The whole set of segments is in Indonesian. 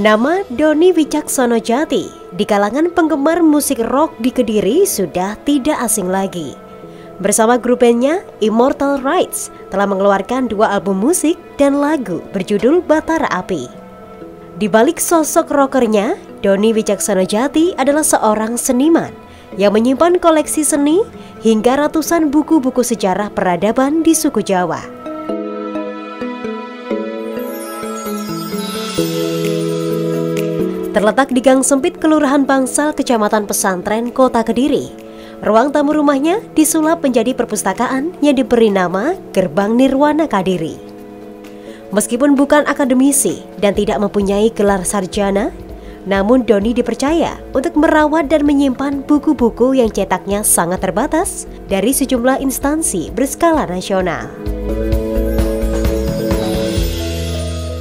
Nama Doni Wicaksono Jati di kalangan penggemar musik rock di Kediri sudah tidak asing lagi. Bersama grup Immortal Rights telah mengeluarkan dua album musik dan lagu berjudul Batara Api. Di balik sosok rockernya, Doni Wicaksono Jati adalah seorang seniman yang menyimpan koleksi seni hingga ratusan buku-buku sejarah peradaban di suku Jawa. Terletak di Gang Sempit Kelurahan Bangsal, Kecamatan Pesantren, Kota Kediri. Ruang tamu rumahnya disulap menjadi perpustakaan yang diberi nama Gerbang Nirwana Kadiri. Meskipun bukan akademisi dan tidak mempunyai gelar sarjana, namun Doni dipercaya untuk merawat dan menyimpan buku-buku yang cetaknya sangat terbatas dari sejumlah instansi berskala nasional.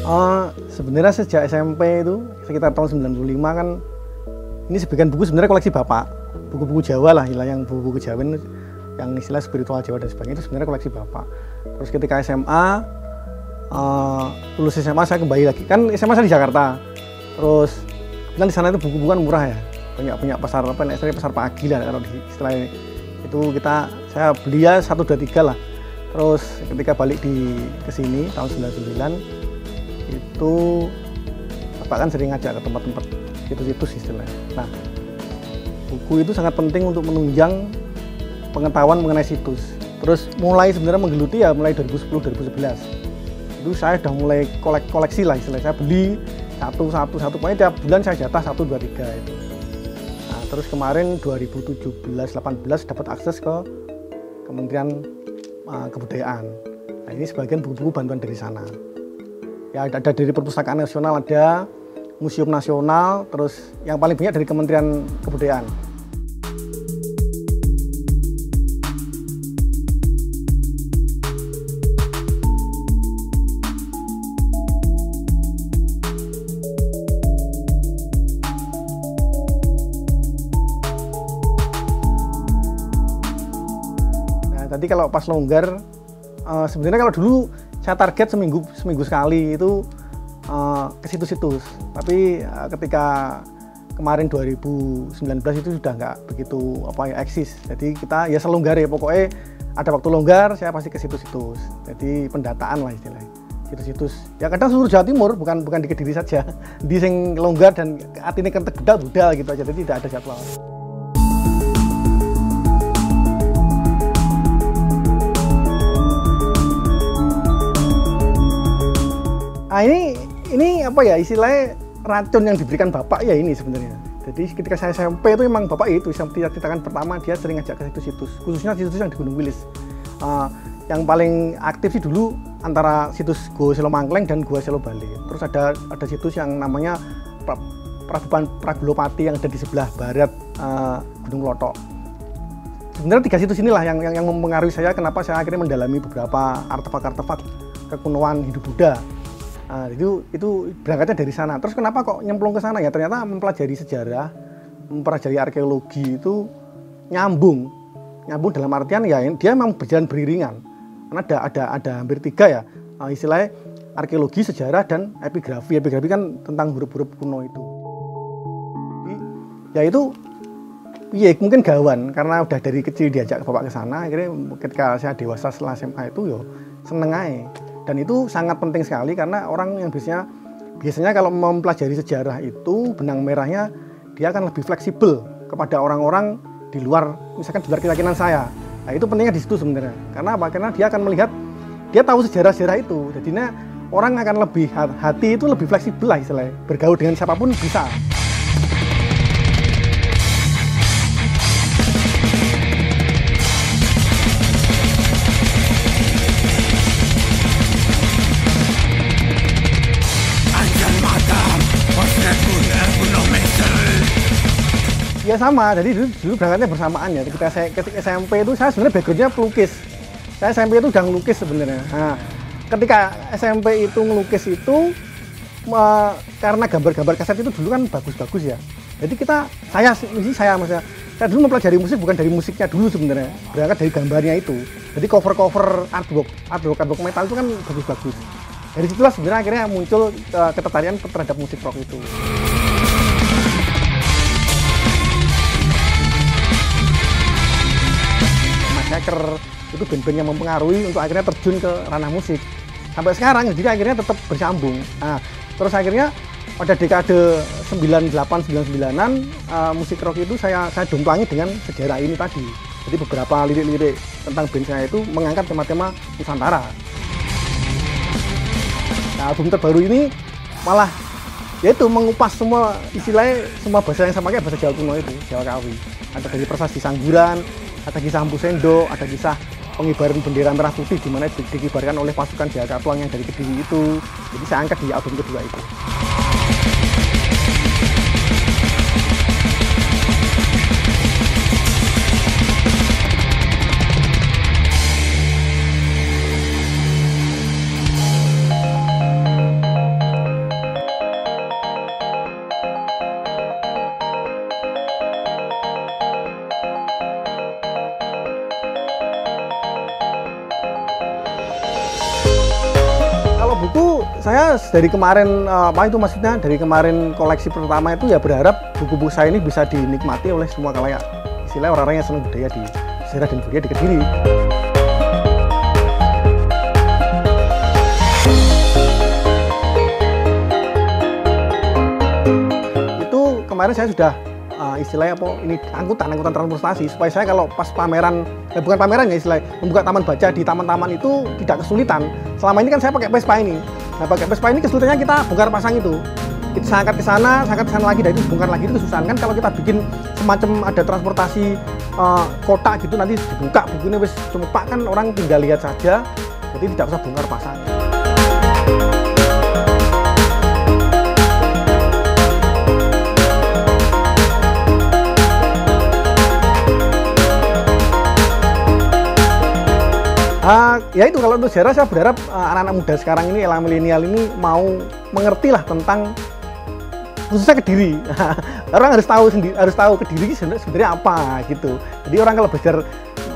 Oh, sebenarnya sejak SMP itu sekitar tahun 95 kan ini sebagian buku sebenarnya koleksi bapak. Buku-buku Jawa lah istilah yang buku-buku Jawa yang istilah spiritual Jawa dan sebagainya itu sebenarnya koleksi bapak. Terus ketika SMA uh, eh, lulus SMA saya kembali lagi. Kan SMA saya di Jakarta. Terus kan di sana itu buku-buku kan murah ya. Banyak punya pasar apa nih pasar pagi lah kalau di istilah itu kita saya beli ya satu dua tiga lah. Terus ketika balik di ke sini tahun 99 itu Bapak kan sering ngajak ke tempat-tempat situs-situs istilahnya. Nah, buku itu sangat penting untuk menunjang pengetahuan mengenai situs. Terus mulai sebenarnya menggeluti ya mulai 2010-2011. Itu saya sudah mulai kolek koleksi lah istilahnya. Saya beli satu satu satu pokoknya tiap bulan saya jatah satu dua tiga itu. Nah, terus kemarin 2017-18 dapat akses ke Kementerian uh, Kebudayaan. Nah, ini sebagian buku-buku bantuan dari sana ya ada, dari perpustakaan nasional ada museum nasional terus yang paling banyak dari Kementerian Kebudayaan. Nah, tadi kalau pas longgar, uh, sebenarnya kalau dulu saya target seminggu seminggu sekali itu uh, ke situs-situs. Tapi uh, ketika kemarin 2019 itu sudah nggak begitu apa ya eksis. Jadi kita ya selonggar ya pokoknya ada waktu longgar saya pasti ke situs-situs. Jadi pendataan lah istilahnya situs-situs. Ya kadang seluruh Jawa Timur bukan bukan di Kediri saja. Di sing longgar dan hati ini kentek budal gitu aja jadi tidak ada jadwal. Nah ini ini apa ya istilahnya racun yang diberikan bapak ya ini sebenarnya. Jadi ketika saya SMP itu memang bapak itu yang tindakan pertama dia sering ngajak ke situs-situs, khususnya situs yang di Gunung Wilis. Uh, yang paling aktif sih dulu antara situs Gua Selo Mangkleng dan Gua Selo Bali. Terus ada ada situs yang namanya Prabupan Pragulopati yang ada di sebelah barat uh, Gunung Lotok. Sebenarnya tiga situs inilah yang, yang yang mempengaruhi saya kenapa saya akhirnya mendalami beberapa artefak-artefak kekunuan hidup Buddha Nah, itu itu berangkatnya dari sana. Terus kenapa kok nyemplung ke sana ya? Ternyata mempelajari sejarah, mempelajari arkeologi itu nyambung. Nyambung dalam artian ya dia memang berjalan beriringan. Karena ada ada ada hampir tiga ya nah, istilahnya arkeologi, sejarah dan epigrafi. Epigrafi kan tentang huruf-huruf kuno itu. Ya itu iya mungkin gawan karena udah dari kecil diajak bapak ke sana akhirnya ketika saya dewasa setelah SMA itu yo seneng aja dan itu sangat penting sekali karena orang yang biasanya biasanya kalau mempelajari sejarah itu benang merahnya dia akan lebih fleksibel kepada orang-orang di luar misalkan di luar keyakinan saya. Nah, itu pentingnya di situ sebenarnya. Karena apa? Karena dia akan melihat dia tahu sejarah-sejarah itu. Jadinya orang akan lebih hati itu lebih fleksibel lah istilahnya. Bergaul dengan siapa pun bisa. Sama jadi dulu, dulu berangkatnya bersamaan ya. Ketika saya ketika SMP itu saya sebenarnya backgroundnya pelukis. Saya SMP itu udah ngelukis sebenarnya. Nah, ketika SMP itu ngelukis itu uh, karena gambar-gambar kaset itu dulu kan bagus-bagus ya. Jadi kita saya ini saya maksudnya saya dulu mempelajari musik bukan dari musiknya dulu sebenarnya. Berangkat dari gambarnya itu. Jadi cover-cover artwork artwork artwork metal itu kan bagus-bagus. Dari situlah sebenarnya akhirnya muncul uh, ketertarikan terhadap musik rock itu. Mas Hacker itu band-band yang mempengaruhi untuk akhirnya terjun ke ranah musik. Sampai sekarang jadi akhirnya tetap bersambung. Nah terus akhirnya pada dekade 98 99-an uh, musik rock itu saya saya dumplangi dengan sejarah ini tadi. Jadi beberapa lirik-lirik tentang band saya itu mengangkat tema-tema Nusantara. Nah album terbaru ini malah yaitu mengupas semua istilahnya semua bahasa yang sama kayak bahasa Jawa kuno itu Jawa Kawi. Ada dari prasasti Sangguran ada kisah Ampu Sendo ada kisah pengibaran bendera merah putih di mana dikibarkan oleh pasukan Katuang yang dari Kediri itu. Jadi saya angkat di album kedua itu. Buku saya dari kemarin apa itu maksudnya dari kemarin koleksi pertama itu ya berharap buku-buku saya ini bisa dinikmati oleh semua kalayak istilah orang-orang yang senang budaya di sejarah dan budaya di Kediri. Itu kemarin saya sudah istilahnya apa ini angkutan angkutan transportasi supaya saya kalau pas pameran eh, bukan pameran ya istilahnya membuka taman baca di taman-taman itu tidak kesulitan. Selama ini kan saya pakai Vespa ini. Nah pakai Vespa ini kesulitannya kita bongkar pasang itu. Kita saya angkat ke sana saya angkat ke sana lagi dan itu bongkar lagi itu kesusahan. Kan kalau kita bikin semacam ada transportasi uh, kotak gitu nanti dibuka bukunya wis cuma kan orang tinggal lihat saja. Jadi tidak usah bongkar pasang Ya itu kalau untuk sejarah saya berharap anak-anak uh, muda sekarang ini, elang milenial ini mau mengerti lah tentang khususnya kediri. orang harus tahu sendiri, harus tahu kediri sebenarnya apa gitu. Jadi orang kalau belajar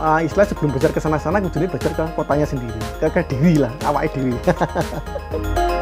uh, istilah sebelum belajar ke sana-sana, kudu belajar ke kotanya sendiri, ke kediri lah, awak diri.